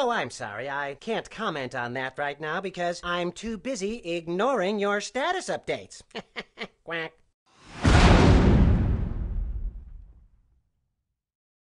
Oh, I'm sorry. I can't comment on that right now because I'm too busy ignoring your status updates.